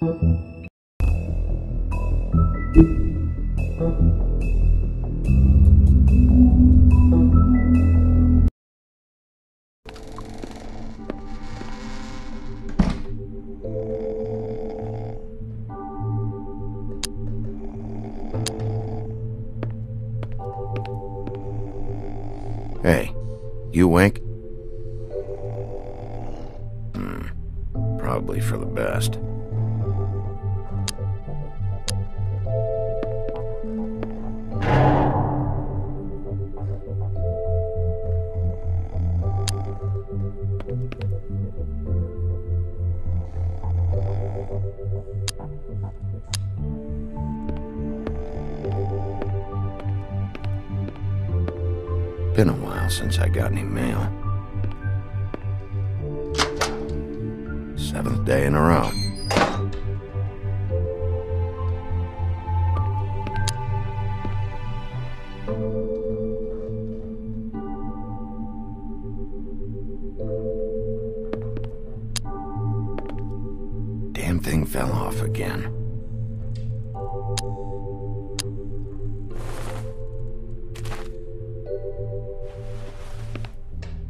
Hey, Damn thing fell off again.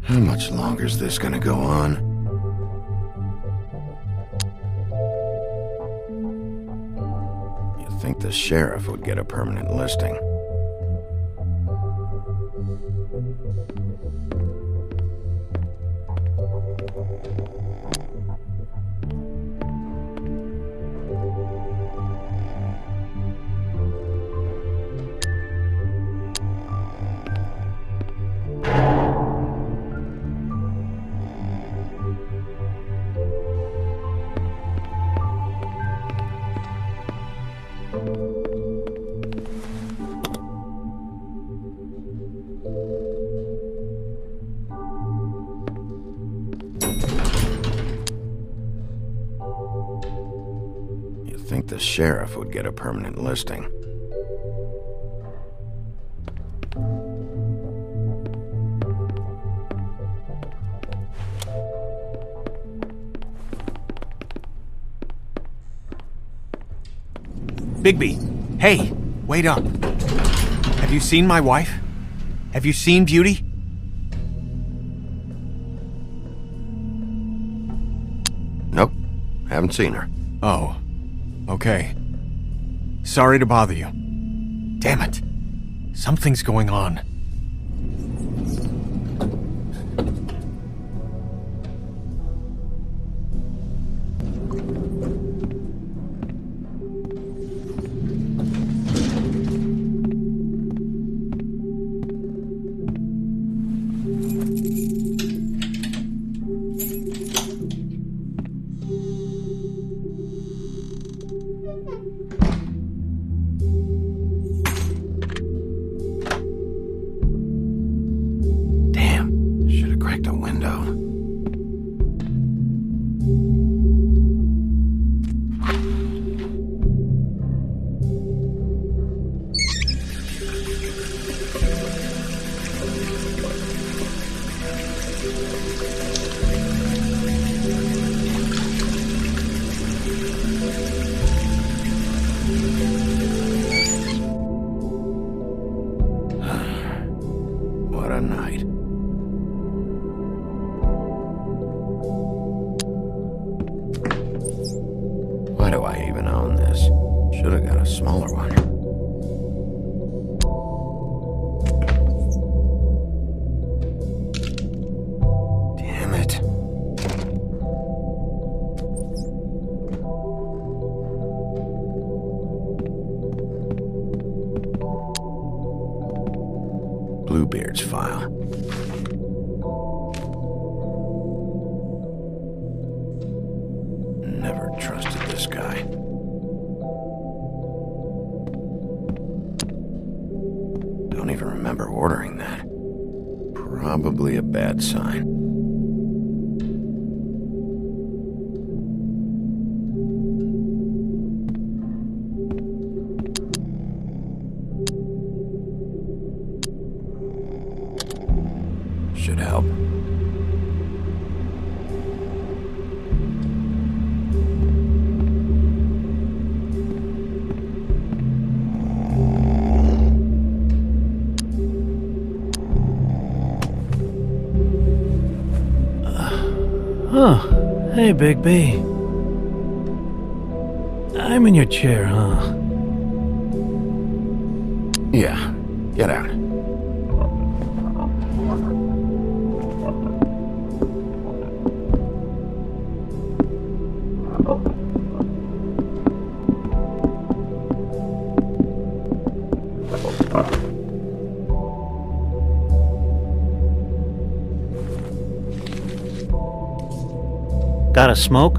How much longer is this gonna go on? You'd think the sheriff would get a permanent listing. Sheriff would get a permanent listing. Bigby, hey, wait up. Have you seen my wife? Have you seen Beauty? Nope, haven't seen her. Oh, okay. Sorry to bother you. Damn it. Something's going on. Hey, Big B. I'm in your chair, huh? Yeah, get out. Smoke?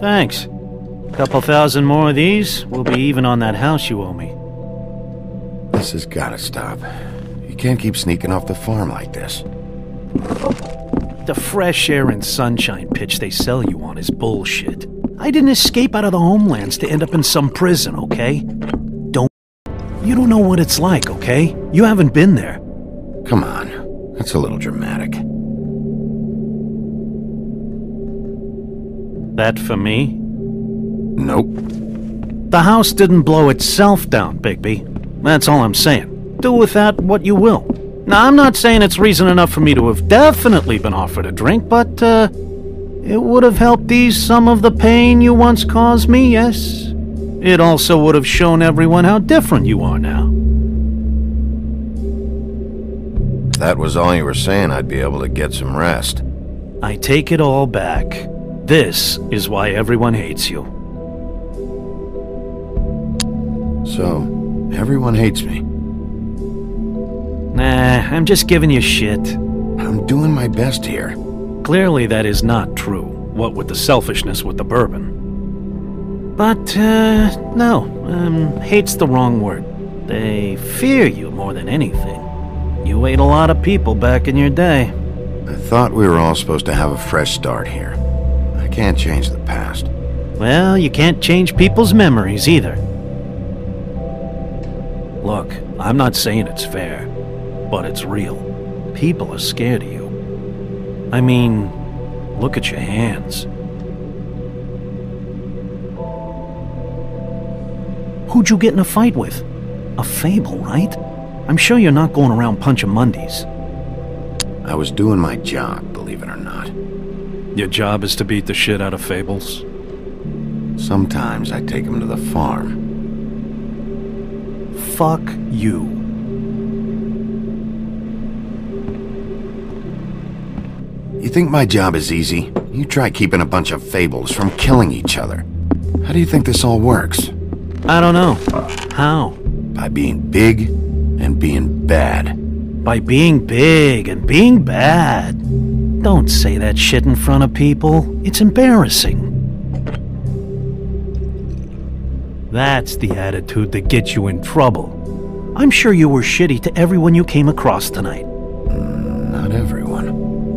Thanks. A couple thousand more of these, we'll be even on that house you owe me. This has gotta stop. You can't keep sneaking off the farm like this. The fresh air and sunshine pitch they sell you on is bullshit. I didn't escape out of the homelands to end up in some prison, okay? Don't. You don't know what it's like, okay? You haven't been there. Come on, that's a little dramatic. That for me? Nope. The house didn't blow itself down, Bigby. That's all I'm saying. Do with that what you will. Now, I'm not saying it's reason enough for me to have definitely been offered a drink, but, uh, it would have helped ease some of the pain you once caused me, yes? It also would have shown everyone how different you are now. If that was all you were saying, I'd be able to get some rest. I take it all back. This is why everyone hates you. So, everyone hates me. Nah, I'm just giving you shit. I'm doing my best here. Clearly, that is not true, what with the selfishness with the bourbon. But, uh, no, um, hate's the wrong word. They fear you more than anything. You ate a lot of people back in your day. I thought we were all supposed to have a fresh start here. I can't change the past. Well, you can't change people's memories either. Look, I'm not saying it's fair, but it's real. People are scared of you. I mean, look at your hands. Who'd you get in a fight with? A fable, right? I'm sure you're not going around punching Mundys. I was doing my job, believe it or not. Your job is to beat the shit out of fables? Sometimes I take them to the farm. Fuck you. You think my job is easy? You try keeping a bunch of fables from killing each other. How do you think this all works? I don't know. How? By being big and being bad. By being big and being bad. Don't say that shit in front of people. It's embarrassing. That's the attitude that gets you in trouble. I'm sure you were shitty to everyone you came across tonight.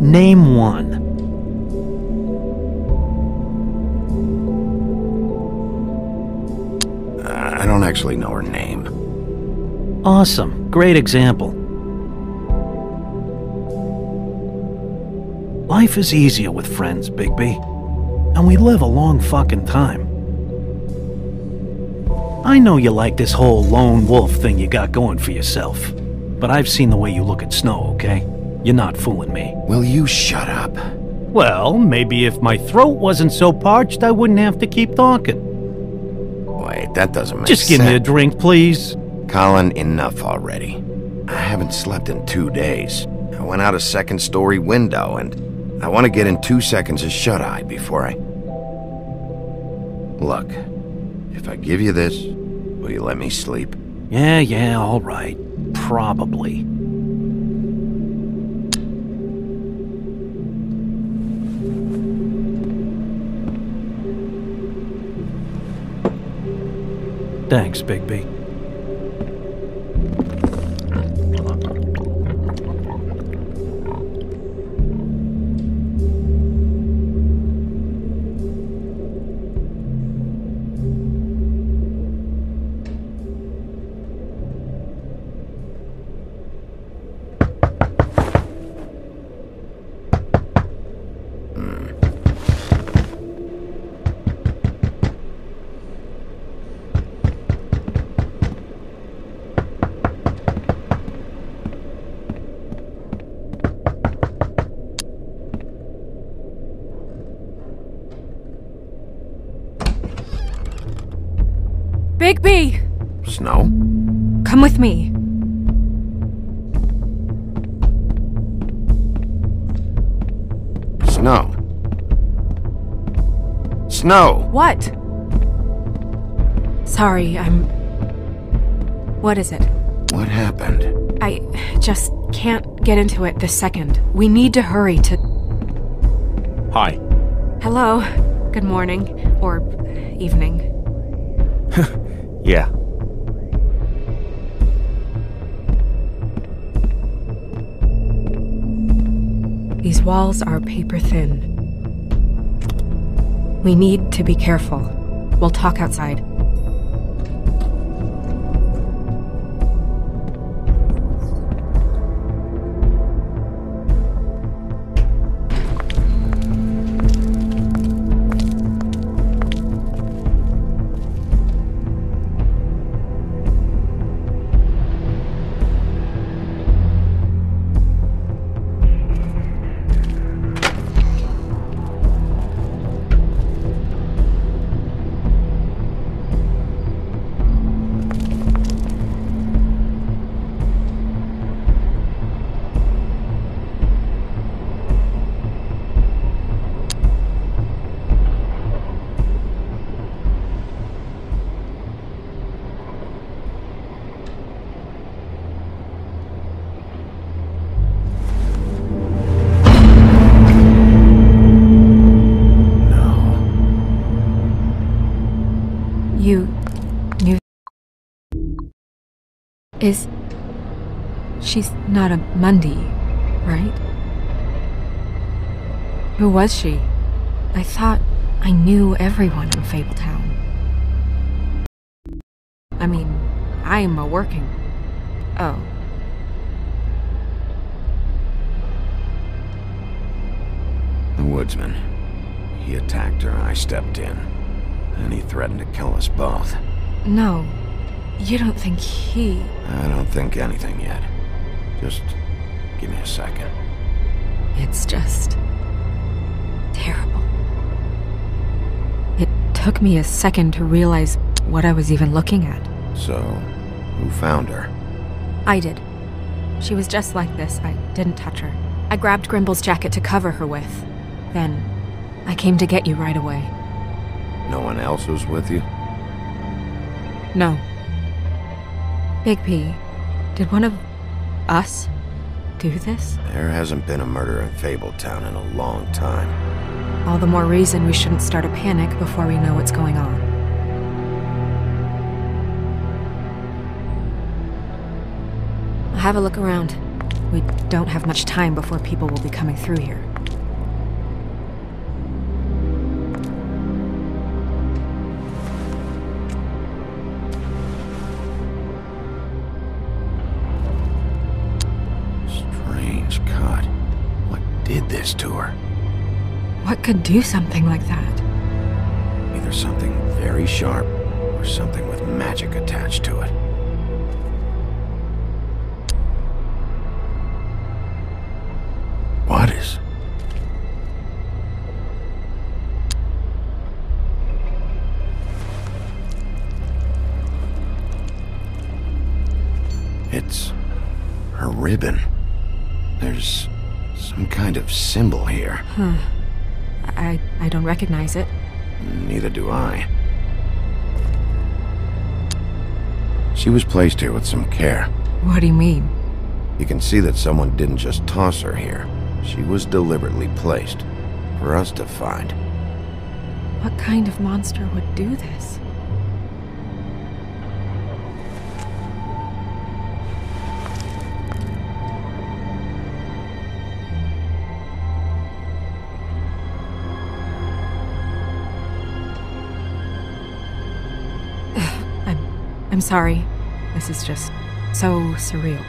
Name one. I don't actually know her name. Awesome. Great example. Life is easier with friends, Bigby. And we live a long fucking time. I know you like this whole lone wolf thing you got going for yourself. But I've seen the way you look at Snow, okay? You're not fooling me. Will you shut up? Well, maybe if my throat wasn't so parched, I wouldn't have to keep talking. Wait, that doesn't make Just sense. give me a drink, please. Colin, enough already. I haven't slept in two days. I went out a second story window, and I want to get in two seconds of shut eye before I. Look, if I give you this, will you let me sleep? Yeah, yeah, all right. Probably. Thanks, Bigby. Come with me. Snow. Snow! What? Sorry, I'm. What is it? What happened? I just can't get into it this second. We need to hurry to. Hi. Hello. Good morning. Or evening. Yeah. These walls are paper thin. We need to be careful. We'll talk outside. Is. She's not a Mundy, right? Who was she? I thought I knew everyone in Fabletown. I mean, I'm a working. Oh. The woodsman. He attacked her, I stepped in. And he threatened to kill us both. No. You don't think he. I don't think anything yet. Just give me a second. It's just. terrible. It took me a second to realize what I was even looking at. So, who found her? I did. She was just like this. I didn't touch her. I grabbed Grimble's jacket to cover her with. Then, I came to get you right away. No one else was with you? No. Bigby, did one of us do this? There hasn't been a murder in Fabletown in a long time. All the more reason we shouldn't start a panic before we know what's going on. Have a look around. We don't have much time before people will be coming through here. This to her? What could do something like that? Either something very sharp or something with magic attached to it. What is? It's her ribbon. There's some kind of symbol here. Huh. I I don't recognize it. Neither do I. She was placed here with some care. What do you mean? You can see that someone didn't just toss her here. She was deliberately placed. For us to find. What kind of monster would do this? I'm sorry. This is just so surreal.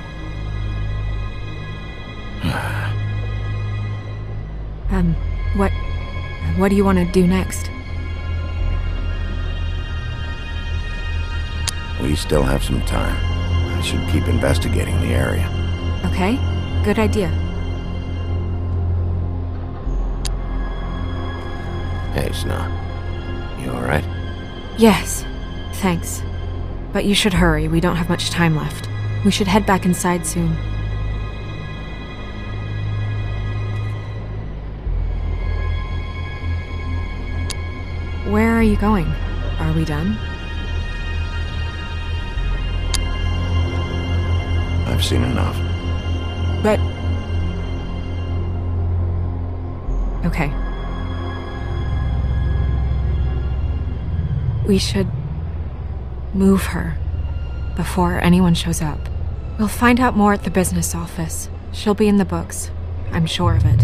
um, what what do you want to do next? We still have some time. I should keep investigating the area. Okay? Good idea. Hey, Snow. You alright? Yes. Thanks. But you should hurry, we don't have much time left. We should head back inside soon. Where are you going? Are we done? I've seen enough. But. Okay. We should move her before anyone shows up. We'll find out more at the business office. She'll be in the books. I'm sure of it.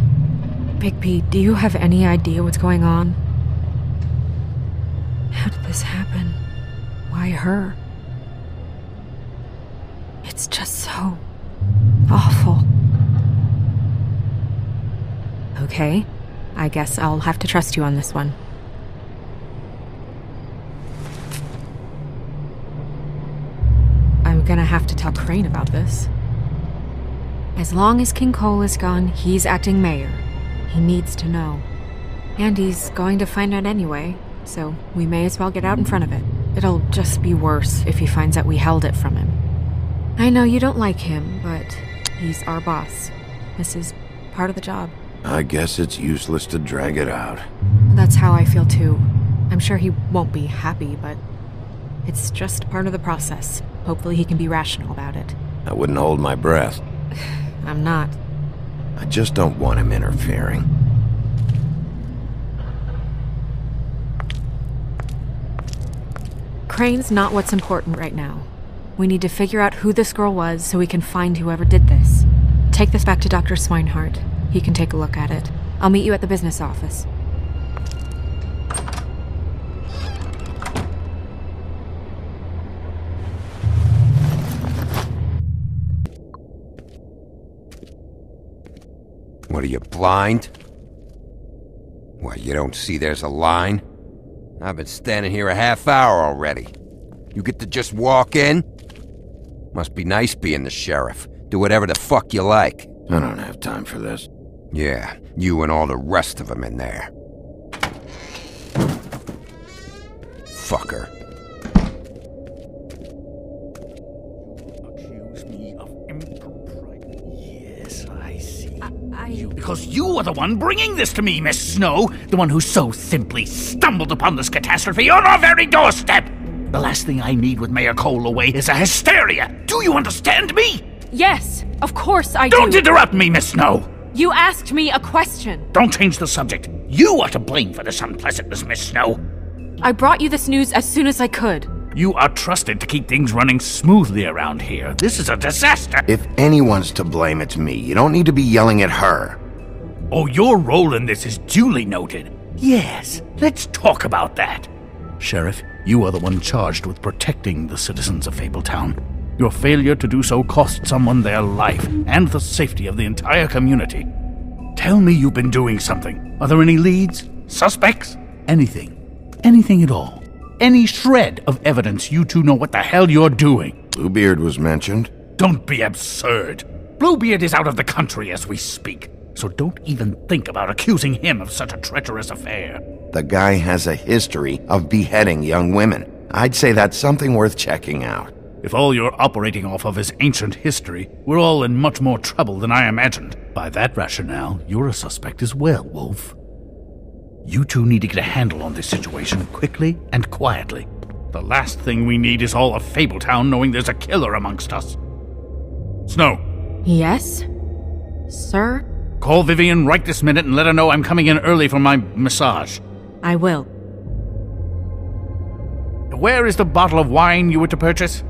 Bigby, do you have any idea what's going on? How did this happen? Why her? It's just so awful. Okay, I guess I'll have to trust you on this one. Gonna have to tell Crane about this. As long as King Cole is gone, he's acting mayor. He needs to know. And he's going to find out anyway, so we may as well get out in front of it. It'll just be worse if he finds out we held it from him. I know you don't like him, but he's our boss. This is part of the job. I guess it's useless to drag it out. That's how I feel too. I'm sure he won't be happy, but it's just part of the process. Hopefully, he can be rational about it. I wouldn't hold my breath. I'm not. I just don't want him interfering. Crane's not what's important right now. We need to figure out who this girl was so we can find whoever did this. Take this back to Dr. Swineheart. He can take a look at it. I'll meet you at the business office. What are you, blind? What, you don't see there's a line? I've been standing here a half hour already. You get to just walk in? Must be nice being the sheriff. Do whatever the fuck you like. I don't have time for this. Yeah, you and all the rest of them in there. Fucker. I. You, because you are the one bringing this to me, Miss Snow. The one who so simply stumbled upon this catastrophe on our very doorstep. The last thing I need with Mayor Cole away is a hysteria. Do you understand me? Yes, of course I Don't do. Not interrupt me, Miss Snow. you asked me a question. Don't change the subject. You are to blame for this unpleasantness, Miss Snow. I brought you this news as soon as I could. You are trusted to keep things running smoothly around here. This is a disaster. If anyone's to blame, it's me. You don't need to be yelling at her. Oh, your role in this is duly noted. Yes, let's talk about that. Sheriff, you are the one charged with protecting the citizens of Fabletown. Your failure to do so cost someone their life and the safety of the entire community. Tell me you've been doing something. Are there any leads? Suspects? Anything. Anything at all. Any shred of evidence you two know what the hell you're doing. Bluebeard was mentioned. Don't be absurd. Bluebeard is out of the country as we speak, so don't even think about accusing him of such a treacherous affair. The guy has a history of beheading young women. I'd say that's something worth checking out. If all you're operating off of is ancient history, we're all in much more trouble than I imagined. By that rationale, you're a suspect as well, Wolf. You two need to get a handle on this situation quickly and quietly. The last thing we need is all of Fabletown knowing there's a killer amongst us. Snow, Yes? Sir? call Vivian right this minute and let her know I'm coming in early for my massage. I will. Where is the bottle of wine you were to purchase?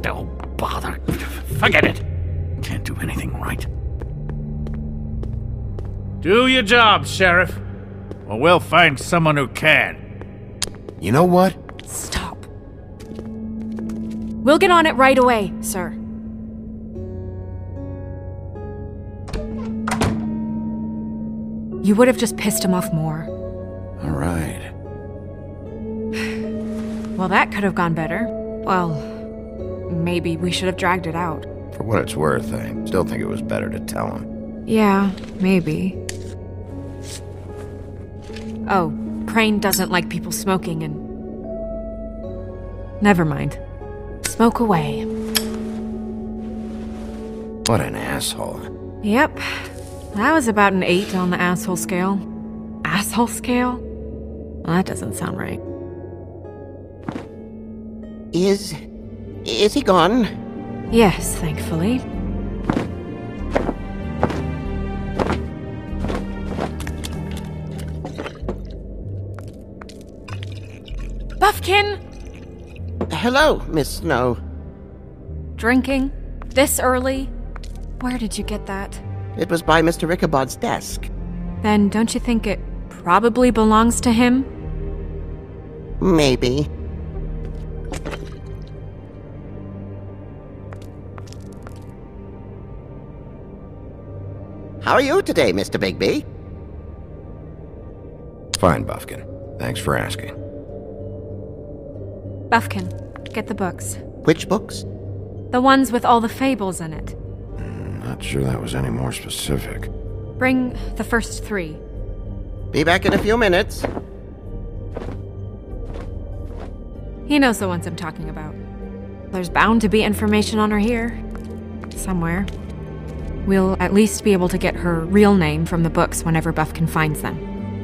Don't bother. Forget it. Can't do anything right. Do your job, Sheriff, or we'll find someone who can. You know what? Stop. We'll get on it right away, sir. You would have just pissed him off more. All right. Well, that could have gone better. Well, maybe we should have dragged it out. For what it's worth, I still think it was better to tell him. Yeah, maybe. Oh, Crane doesn't like people smoking and. Never mind. Smoke away. What an asshole. Yep. That was about an 8 on the asshole scale. Asshole scale? Well, that doesn't sound right. Is. is he gone? Yes, thankfully. Buffkin! Hello, Miss Snow. Drinking? This early? Where did you get that? It was by Mr. Ichabod's desk. Then don't you think it probably belongs to him? Maybe. How are you today, Mr. Bigby? Fine, Buffkin. Thanks for asking. Buffkin, get the books. Which books? The ones with all the fables in it. Hmm, not sure that was any more specific. Bring the first three. Be back in a few minutes. He knows the ones I'm talking about. There's bound to be information on her here. Somewhere. We'll at least be able to get her real name from the books whenever Buffkin finds them.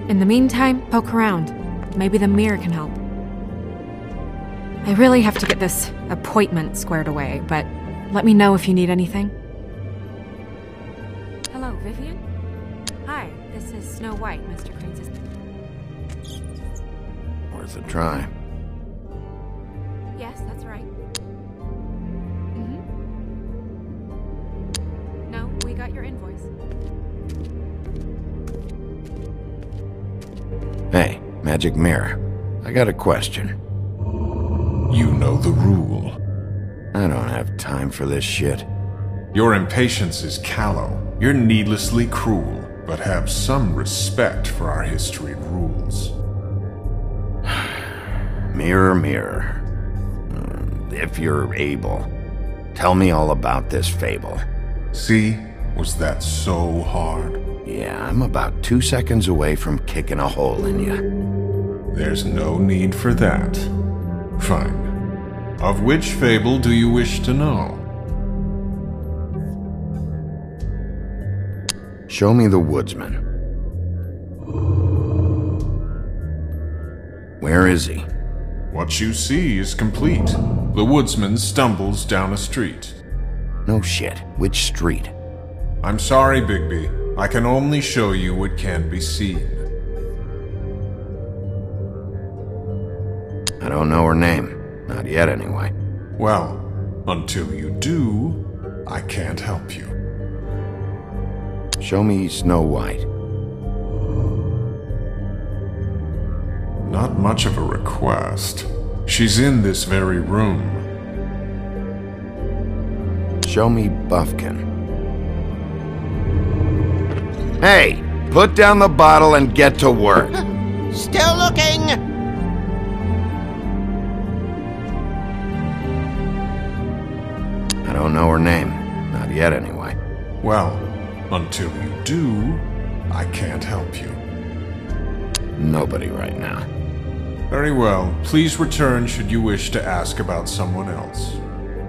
In the meantime, poke around. Maybe the mirror can help. I really have to get this appointment squared away, but let me know if you need anything. Hello, Vivian? Hi, this is Snow White, Mr. Crane's Worth a try. Yes, that's right. Mm-hmm. No, we got your invoice. Hey, Magic Mirror. I got a question. You know the rule. I don't have time for this shit. Your impatience is callow. You're needlessly cruel, but have some respect for our history and rules. Mirror, mirror. Uh, If you're able, tell me all about this fable. See? Was that so hard? Yeah, I'm about two seconds away from kicking a hole in you. There's no need for that. Fine. Of which fable do you wish to know? Show me the woodsman. Where is he? What you see is complete. The woodsman stumbles down a street. No shit. Which street? I'm sorry, Bigby. I can only show you what can be seen. Don't know her name. Not yet, anyway. Well, until you do, I can't help you. Show me Snow White. Not much of a request. She's in this very room. Show me Buffkin. Hey! Put down the bottle and get to work. Still looking! Don't know her name. Not yet, anyway. Well, until you do, I can't help you. Nobody right now. Very well. Please return should you wish to ask about someone else.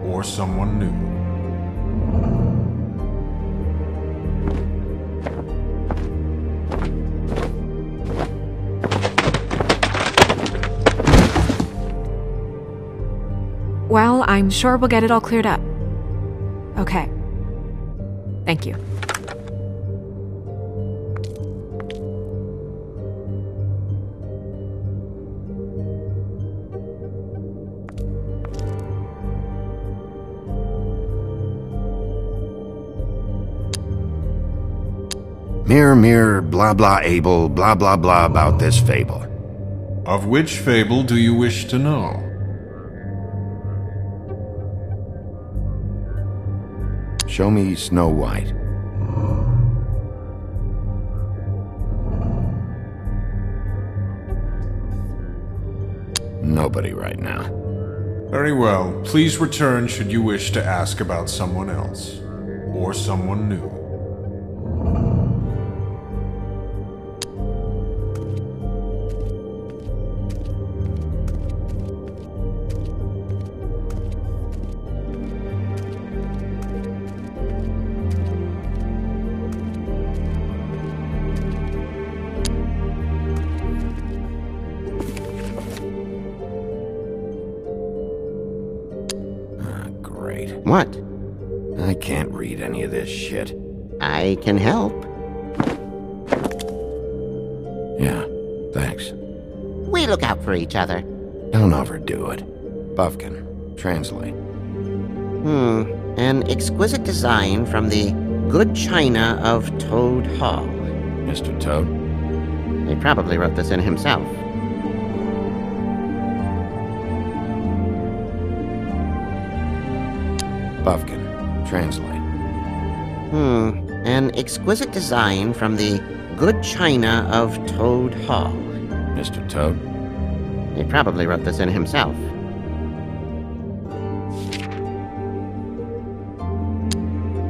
Or someone new. Well, I'm sure we'll get it all cleared up. Okay. Thank you. Mirror, mirror, blah blah able, blah blah blah about this fable. Of which fable do you wish to know? Show me Snow White. Nobody right now. Very well. Please return should you wish to ask about someone else. Or someone new. Look out for each other. Don't overdo it. Buffkin, translate. Hmm. An exquisite design from the good china of Toad Hall. Mr. Toad? He probably wrote this in himself. Buffkin, translate. Hmm. An exquisite design from the good china of Toad Hall. Mr. Toad? He probably wrote this in himself.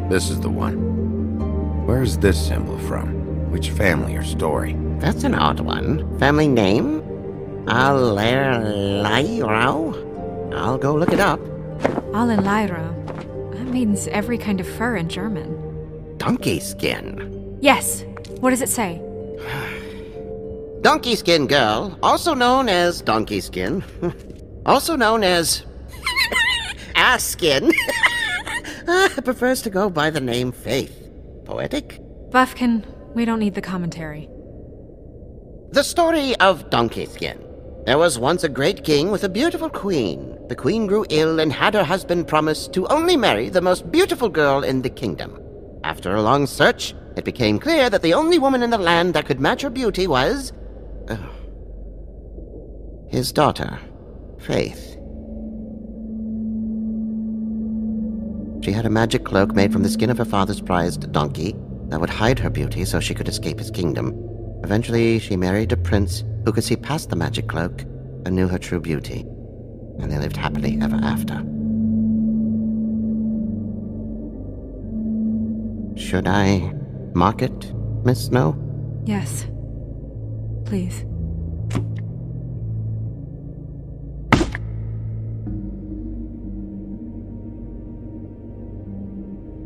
This is the one. Where's this symbol from? Which family or story? That's an odd one. Family name? Allerleirauh? I'll go look it up. Allerleirauh. That means every kind of fur in German. Donkey skin. Yes. What does it say? Donkey skin girl, also known as donkey skin, also known as ass skin, uh, prefers to go by the name Faith. Poetic? Buffkin, we don't need the commentary. The story of Donkey Skin. There was once a great king with a beautiful queen. The queen grew ill and had her husband promise to only marry the most beautiful girl in the kingdom. After a long search, it became clear that the only woman in the land that could match her beauty was. His daughter, Faith. She had a magic cloak made from the skin of her father's prized donkey that would hide her beauty so she could escape his kingdom. Eventually, she married a prince who could see past the magic cloak and knew her true beauty. And they lived happily ever after. Should I mark it, Miss Snow? Yes. Please.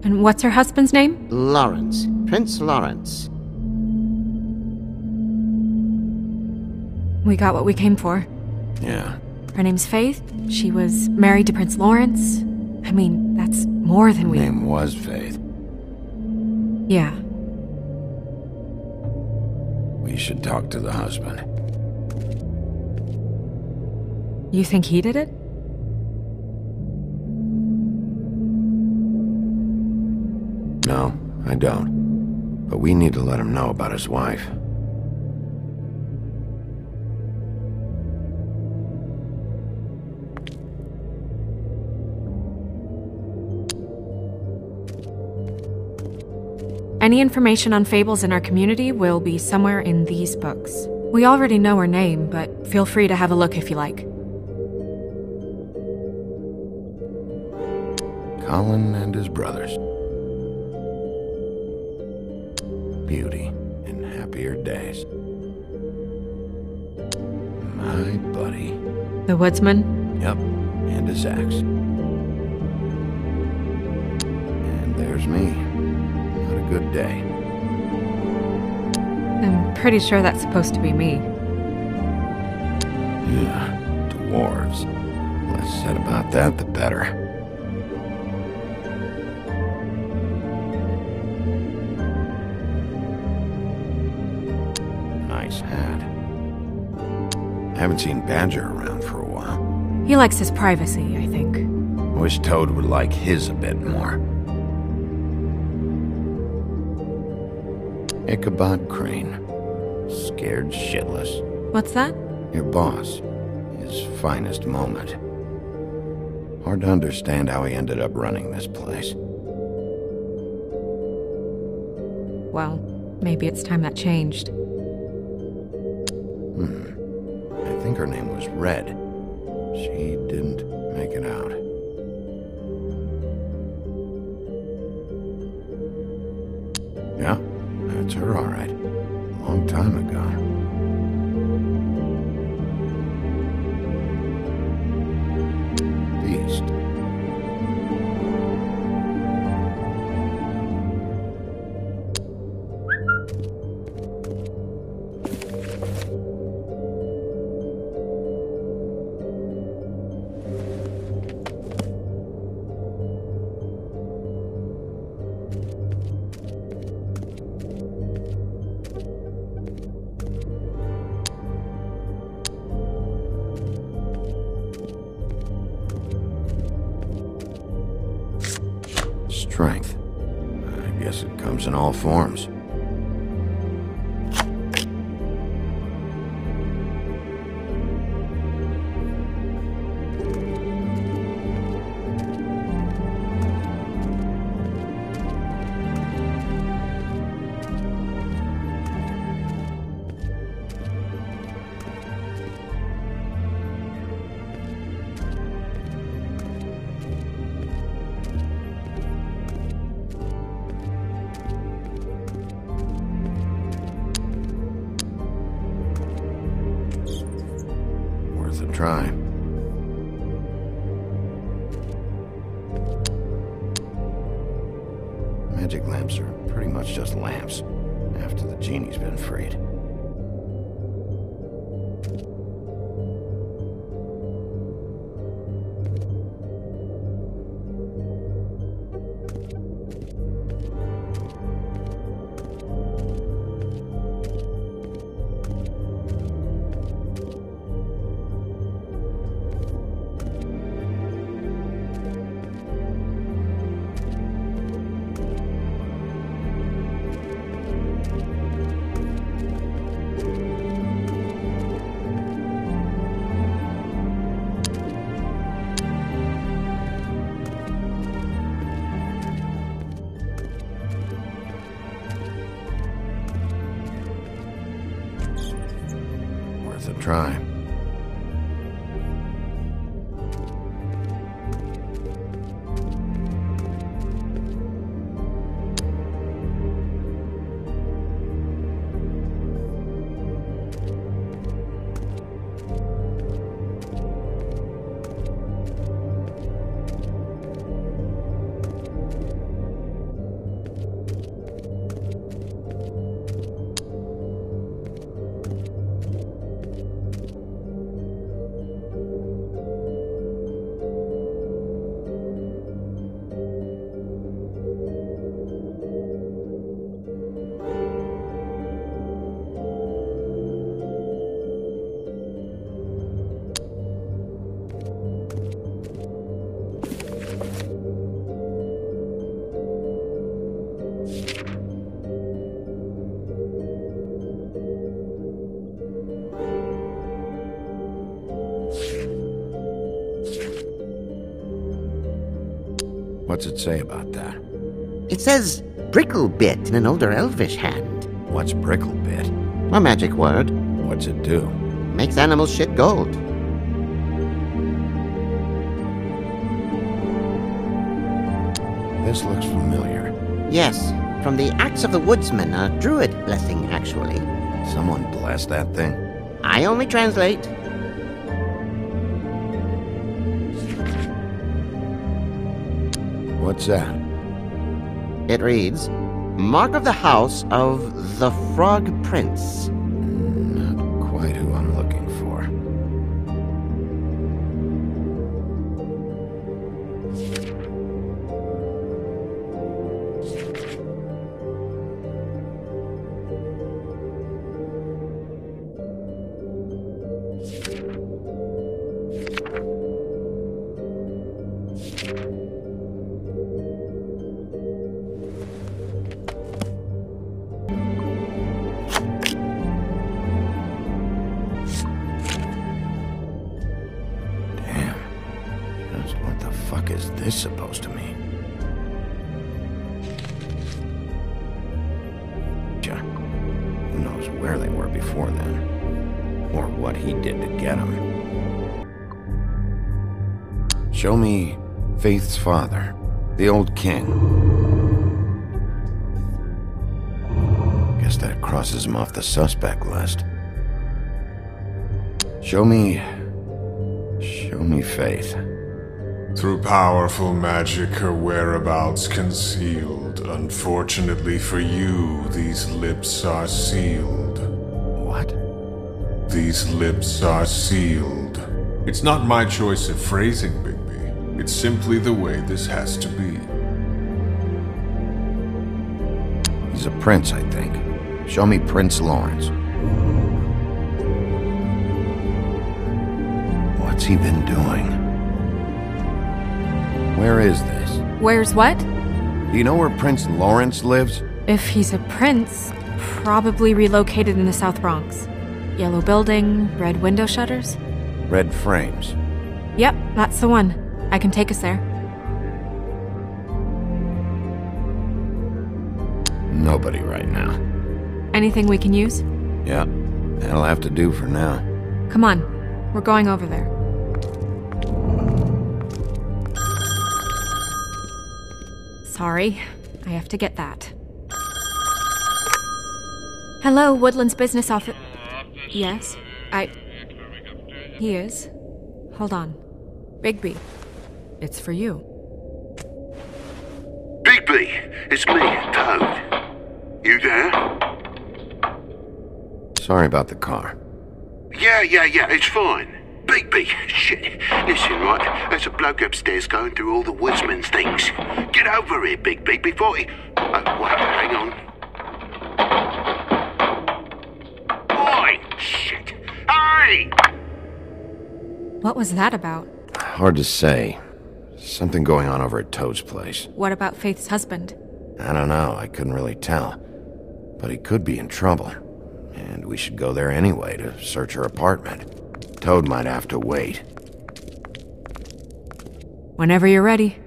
And what's her husband's name? Lawrence. Prince Lawrence. We got what we came for. Yeah. Her name's Faith. She was married to Prince Lawrence. I mean, that's more than we. Name was Faith. Yeah. We should talk to the husband. You think he did it? No, I don't. But we need to let him know about his wife. Any information on fables in our community will be somewhere in these books. We already know her name, but feel free to have a look if you like. Colin and his brothers. The Woodsman? Yep, and his axe. And there's me. Not a good day. I'm pretty sure that's supposed to be me. Yeah, dwarves. Less said about that, the better. Nice hat. I haven't seen Badger around for a while. He likes his privacy, I think. Wish Toad would like his a bit more. Ichabod Crane. Scared shitless. What's that? Your boss. His finest moment. Hard to understand how he ended up running this place. Well, maybe it's time that changed. Hmm. I think her name was Red. All forms. Lamps after the genie's been freed. What's it say about that? It says Bricklebrit in an older elvish hand. What's Bricklebrit? A magic word. What's it do? Makes animals shit gold. This looks familiar. Yes, from the Axe of the Woodsman, a druid blessing, actually. Someone blessed that thing? I only translate. What's that? It reads Mark of the House of the Frog Prince. The suspect list. Show me. Show me Faith. Through powerful magic, her whereabouts concealed. Unfortunately for you, these lips are sealed. What? These lips are sealed. It's not my choice of phrasing, Bigby. It's simply the way this has to be. He's a prince, I think. Show me Prince Lawrence. What's he been doing? Where is this? Where's what? Do you know where Prince Lawrence lives? If he's a prince, probably relocated in the South Bronx. Yellow building, red window shutters? Red frames. Yep, that's the one. I can take us there. Nobody right now. Anything we can use? Yeah, that'll have to do for now. Come on, we're going over there. Sorry, I have to get that. Hello, Woodlands Business Office. Yes, I. He is. Hold on. Bigby, it's for you. Bigby, it's me, Toad. You there? Sorry about the car. Yeah, yeah, yeah, it's fine. Bigby, shit. Listen, right, there's a bloke upstairs going through all the woodsman's things. Get over here, Big Bigby, before he... Uh, oh, wait, hang on. Oi, shit. Hey! What was that about? Hard to say. Something going on over at Toad's place. What about Faith's husband? I don't know, I couldn't really tell. But he could be in trouble. And we should go there anyway to search her apartment. Toad might have to wait. Whenever you're ready.